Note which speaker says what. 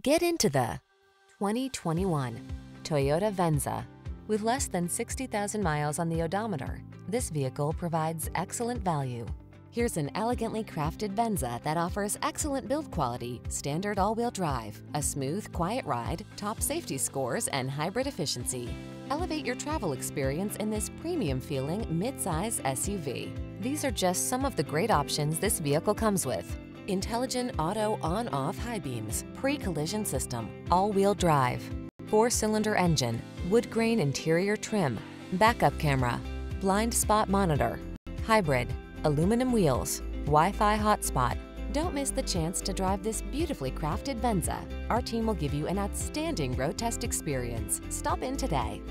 Speaker 1: Get into the 2021 Toyota Venza. With less than 60,000 miles on the odometer, this vehicle provides excellent value. Here's an elegantly crafted Venza that offers excellent build quality, standard all-wheel drive, a smooth, quiet ride, top safety scores, and hybrid efficiency. Elevate your travel experience in this premium-feeling mid-size SUV. These are just some of the great options this vehicle comes with intelligent auto on-off high beams, pre-collision system, all-wheel drive, four-cylinder engine, wood grain interior trim, backup camera, blind spot monitor, hybrid, aluminum wheels, Wi-Fi hotspot. Don't miss the chance to drive this beautifully crafted Venza. Our team will give you an outstanding road test experience. Stop in today.